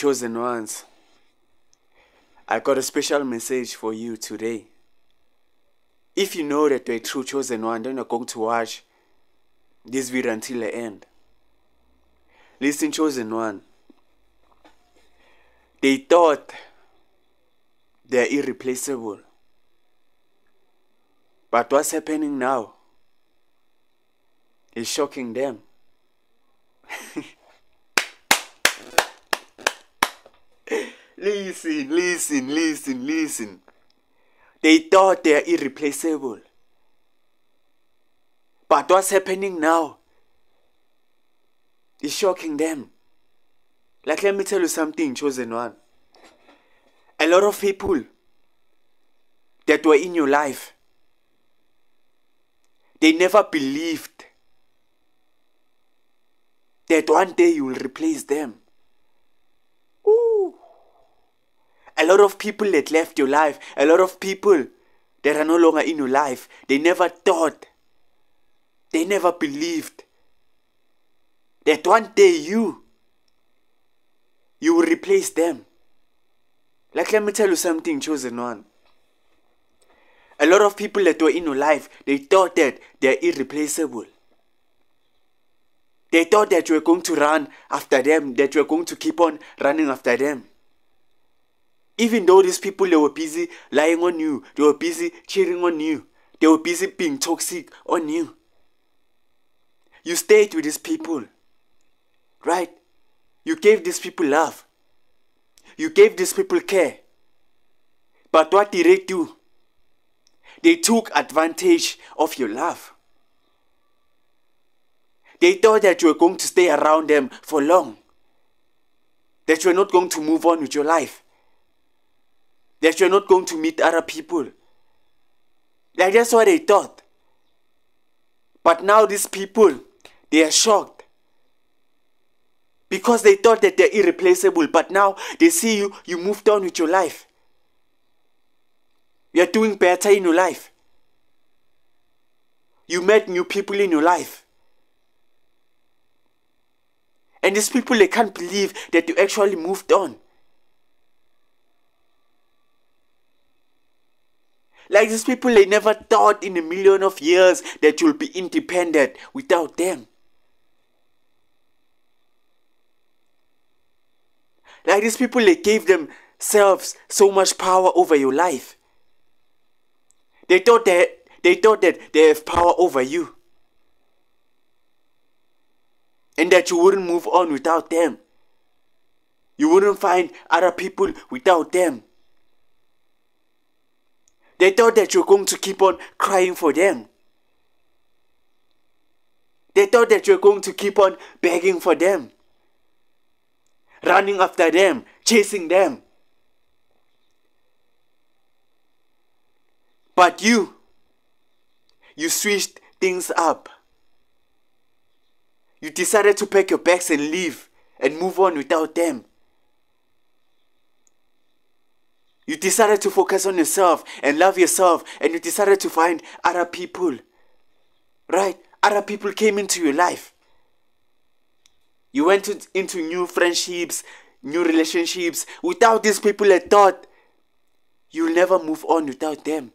Chosen ones, I got a special message for you today. If you know that you're a true chosen one, then you're going to watch this video until the end. Listen, chosen one. They thought they're irreplaceable. But what's happening now is shocking them. Listen, listen, listen, listen. They thought they are irreplaceable. But what's happening now is shocking them. Like, let me tell you something, chosen one. A lot of people that were in your life, they never believed that one day you will replace them. Ooh. A lot of people that left your life, a lot of people that are no longer in your life, they never thought, they never believed that one day you, you will replace them. Like, let me tell you something, chosen one. A lot of people that were in your life, they thought that they're irreplaceable. They thought that you were going to run after them, that you were going to keep on running after them. Even though these people they were busy lying on you, they were busy cheating on you, they were busy being toxic on you. You stayed with these people, right? You gave these people love. You gave these people care. But what did they do? They took advantage of your love. They thought that you were going to stay around them for long. That you were not going to move on with your life. That you're not going to meet other people. Like that's what they thought. But now these people, they are shocked. Because they thought that they're irreplaceable. But now they see you, you moved on with your life. You're doing better in your life. You met new people in your life. And these people, they can't believe that you actually moved on. Like these people, they never thought in a million of years that you'll be independent without them. Like these people, they gave themselves so much power over your life. They thought that they thought that they have power over you. And that you wouldn't move on without them. You wouldn't find other people without them. They thought that you're going to keep on crying for them. They thought that you're going to keep on begging for them, running after them, chasing them. But you, you switched things up. You decided to pack your bags and leave and move on without them. You decided to focus on yourself and love yourself, and you decided to find other people. Right? Other people came into your life. You went to, into new friendships, new relationships. Without these people, I thought you'll never move on without them.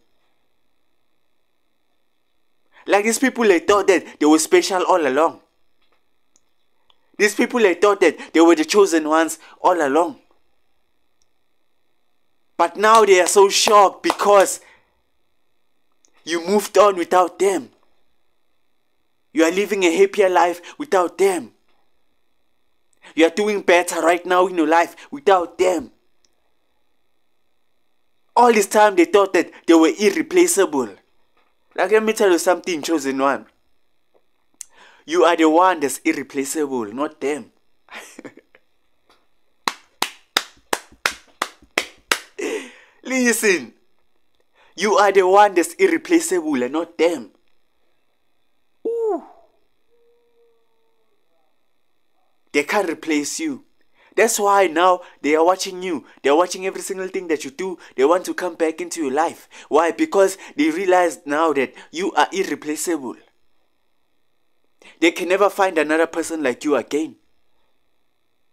Like these people, I thought that they were special all along. These people, I thought that they were the chosen ones all along. But now they are so shocked because you moved on without them. You are living a happier life without them. You are doing better right now in your life without them. All this time they thought that they were irreplaceable. Like, let me tell you something, chosen one. You are the one that's irreplaceable, not them. Listen, you are the one that's irreplaceable and not them. Ooh. They can't replace you. That's why now they are watching you. They're watching every single thing that you do. They want to come back into your life. Why? Because they realize now that you are irreplaceable. They can never find another person like you again.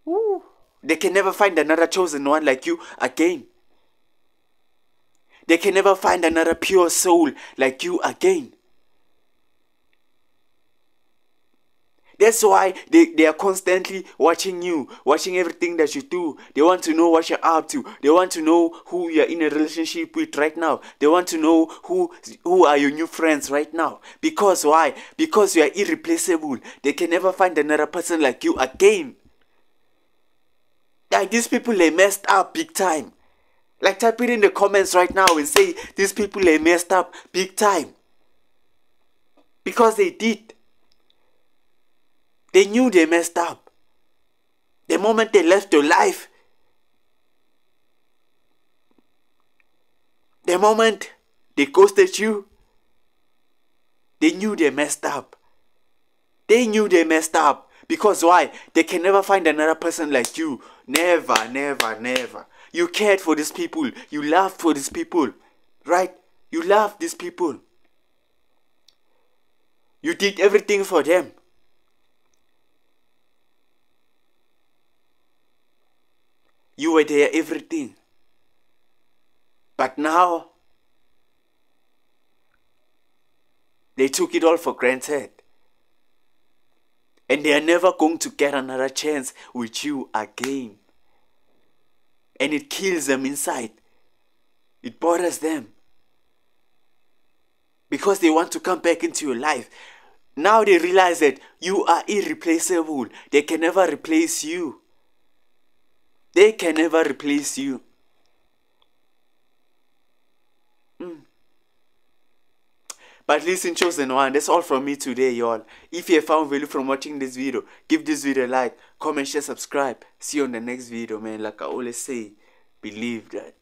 Ooh. They can never find another chosen one like you again. They can never find another pure soul like you again. That's why they, they are constantly watching you, watching everything that you do. They want to know what you're up to. They want to know who you're in a relationship with right now. They want to know who who are your new friends right now. Because why? Because you are irreplaceable. They can never find another person like you again. Like these people they messed up big time. Like type it in the comments right now and say these people they messed up big time. Because they did. They knew they messed up. The moment they left your life, the moment they ghosted you, they knew they messed up. They knew they messed up. Because why? They can never find another person like you. Never, never, never. You cared for these people. You loved for these people. Right? You loved these people. You did everything for them. You were there, everything. But now, they took it all for granted. And they are never going to get another chance with you again. And it kills them inside. It bothers them. Because they want to come back into your life. Now they realize that you are irreplaceable. They can never replace you. They can never replace you. But listen, chosen one, that's all from me today, y'all. If you found value from watching this video, give this video a like, comment, share, subscribe. See you on the next video, man. Like I always say, believe that.